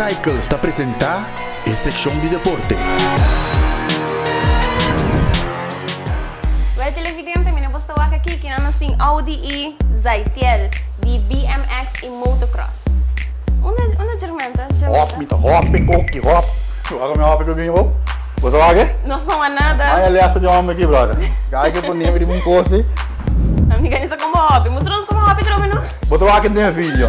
X-Cycles te apresenta a secção de deporte. Wij televidenten, meneer Bostawaka Kiki, en dan zien Audi e Zaitiel, die BMX e motocross. Onde, onde Germanta? Hop, met hop, die hop. Waarom je hop op? Wat zeg je? Nós não há nada. Ah, je leest van je handen aqui, brother. Kijk, ik heb een die moet posten. Amiga, isso é como hobby. Mostramos como hobby, trobe, não? Wat waak in de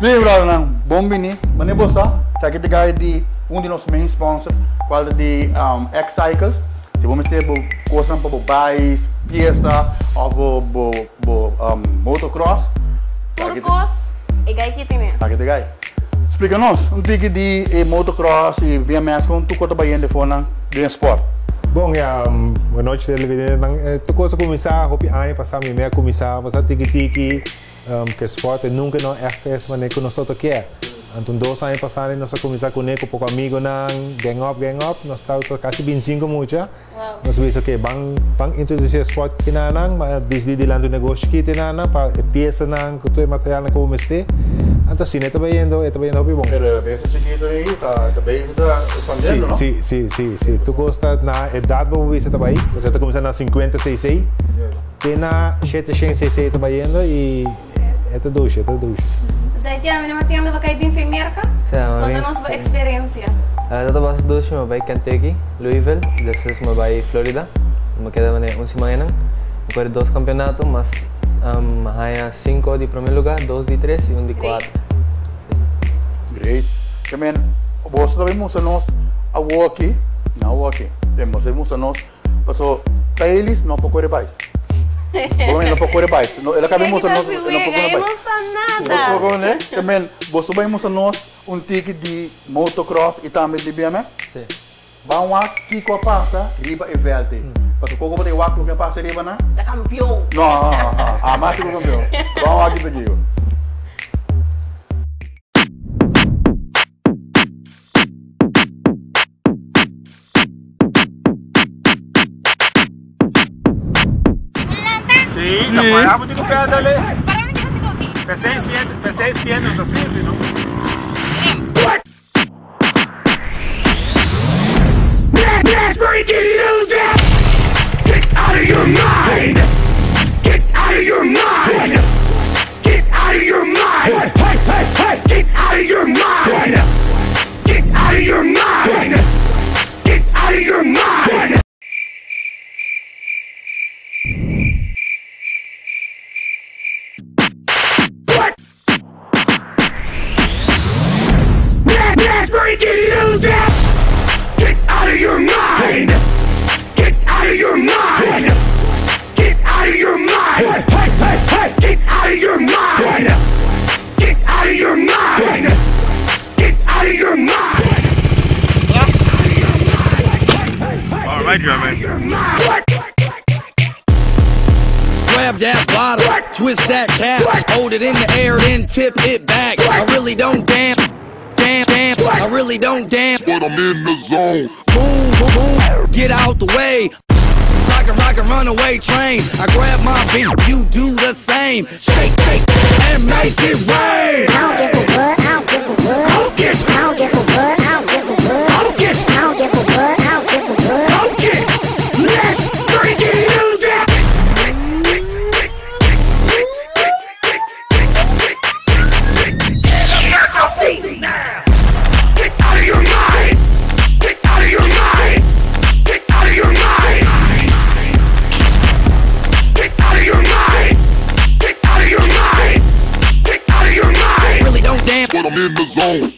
video. Sim, brother, não. Bom bini. Mas nem bosta. Tá aqui de um de nossos main sponsor, qual de um, X-Cycles. Se vamos ter bo coisa para bikes, pieza, ou bo, bo, bo um, motocross. Turcos. E gai aqui tem, né? Tá aqui de guy. Explica-nos, um tique de motocross e BMX, como tu conta bem de fora de esporte. Bom, um, boa noite, televidente. Eh, tu coisa começar, hopi ano passado, minha começar, mas a tiki tiki, um, que esporte nunca não é mas nem que nós todos quer. Então, dois anos passados, nós começar com ele, pouco amigo, nang, gang up, gang up, nós estamos quase 25 muito, Wow. nós vimos que bang, bang introduzir esporte que nang, mas desde de lá do negócio que tem nang, para peça nang, que tu é material nang como este. Então, sim, é trabalhando, é trabalhando, hopi bom. Pero esse chiquito aí, tá, tá bem, tá Sim, expandendo, não? sim, sim, sim, sim. Tu gosta na idade para você trabalhar? Você está começando na 50 cc, tem na 700 cc trabalhando e é tudo dois, é tudo dois. Zaitiel, meneer Mathieu, vai cair de enfermeira? Sa Conta kami. nos sua experiência. Uh, tatapos dos mo by Kentucky, Louisville, después mo by Florida. Me queda man un semana. Por dos campeonatos, mas um, haya cinco de primer lugar, dos de tres y un de cuatro. Great. Também, você também mostra nós a walkie, não walkie. Tem você mostra nós, passou eles não para correr mais. Bom, não para correr mais. Ela acabou mostrando nós, não Eu mais. não vai né? Também, você vai mostrar nós um ticket de motocross e também de BMX. Sí. Vamos aqui com a passa, riba e velte. Porque como você vai com a passa riba, não? Da campeão. Não, a mais que o campeão. Vamos aqui para aqui. Sí, paramos de copiar, dale. Para mim, que você aqui. Pesé 100, pesé All right, German. Your mind! What? Grab that bottle, twist that cap, hold it in the air, then tip it back. I really don't dance, dance, dance. I really don't dance. But I'm in the zone. Move, move, move, get out the way. Rock and rock and runaway train. I grab my beat, you do the same. Shake, shake, and make it rain. I'm in the zone.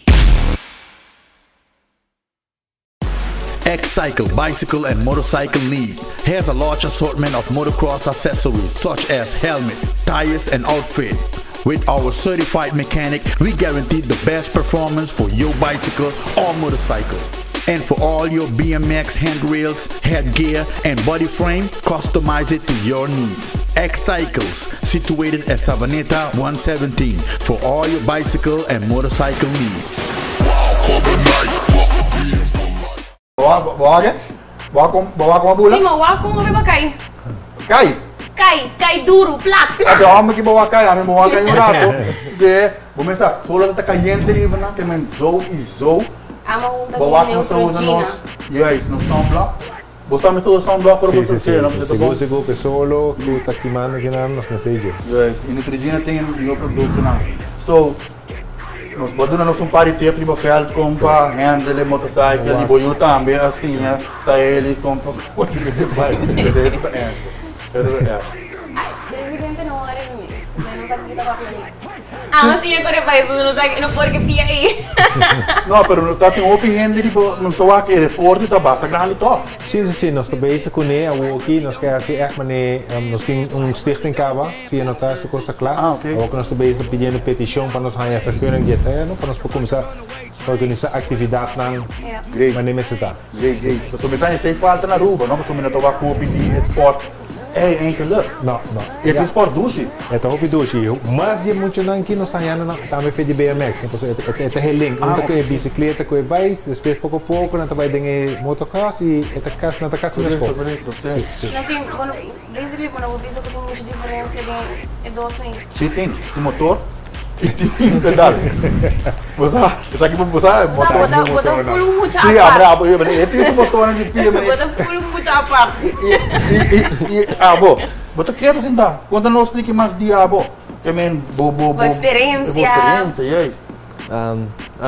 X-Cycle bicycle and motorcycle needs has a large assortment of motocross accessories such as helmet, tires and outfit. With our certified mechanic, we guarantee the best performance for your bicycle or motorcycle. And for all your BMX handrails, headgear, and body frame, customize it to your needs. X Cycles, situated at Savaneta 117, for all your bicycle and motorcycle needs. Bawa, bawa ke? Bawa com, bawa com a bula? Sim, mas o álcool não vai cair. Cai. Cai, cai duro, plac, plac. Ada kami ki bawa kaya, kami bawa kaya yung rato. De, Começar, solo tá caliente ali, né? Que men zo e zo. Bawa que nós. E aí, nós estamos lá. Você me todo sunblock para Sim, você sim, sim. ter, não precisa bom. seguro que solo, que queimando aqui na nos mensagem. Yes, e Neutrogena tem no produto não. So, nós podemos nós um par de tempo de papel compra handle, motorcycle, e boiu também assim? Tá eles compra vai. É. Ah, mas sim, agora vai, não sabe, não pode que pia aí. Não, pero não tá tem open handle, tipo, não sou aqui, é forte, tá basta grande tó. Sim, sim, sim. Nós também se conhe a aqui, nós quer assim, é mané, nós tem um stichting kaba, via notas de Costa Clara. Ah, ok. Ook nós também estamos pedindo petição para nós ganhar vergunning de terreno, para nós começar a organizar atividade na Great. mané met z'n daar. Great, great. Me tá tem falta na rua, não? Tu me não tava com de sport. É, leuk. Não, não. E tem sport dushi. Het hoop je doosje. Mas je moet je dan kino sa yan na tama fe di BMX. Então, ito ito heling. Ah, Unta ko okay. e bicicleta ko e bike, depois pouco a pouco na tabay dinge motocross e kas na takas na sim. Não tem, bueno, basically, quando eu disse que tem muita diferença de dos nem. Sim, tem. Tem motor e isso aqui para você, Sabe, motor. E esse motor pia, full mucha apart. E, e, e, ah, bom. Bota quieto assim, tá? Conta nós que mais dia, ah, bom. Que men, bo, bo, bo. Boa experiência. Yes. Um,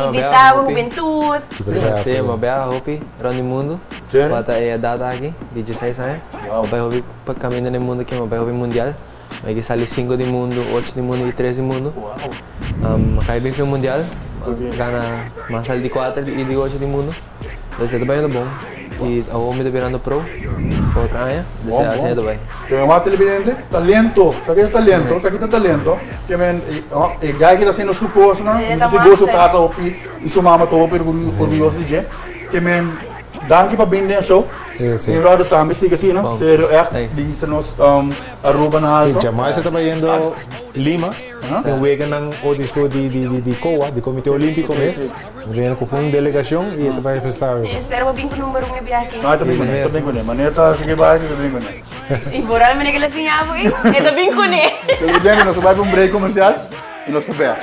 Invitar a juventude. Sim, uma bela hopi, Ronnie Mundo. Sério? Bata é data aqui, 16 anos. Vai hopi para caminhar no mundo aqui, mundial. Que sali 5 de mundo, 8 de mundo e 3 de mundo. Uau. Um, makaibig yung mundial. Gana masal di 4 e di 8 de mundo. Desse é bem bom. E ako me virando pro. Outra área. É bom. bem. Que me mata televidente, talento. Sabe que talento, sabe que talento. Que men, oh, e gai que tá sendo suposto, né? É, tá Se gosto massa. tá top e sua mama top orgulhoso de. Que men, danke para bem den show. Sim, sim. E rado também siga assim, né? Bom. Sério, é, Aí. diz nos um, arroba na Sim, alto. jamais você estava indo Lima, tem o wega ng audição de, de, de, de COA, de Comitê Olímpico mesmo. Vem com uma delegação e ele vai apresentar. Espero que o bingo número 1 é biaki. Ah, também com ele, também com ele. Maneira tá, fiquei baixo, também com ele. E por aí, que ele assim, ah, foi. É do bingo, né? Se ele bem, nós vai para um break comercial e nós subimos.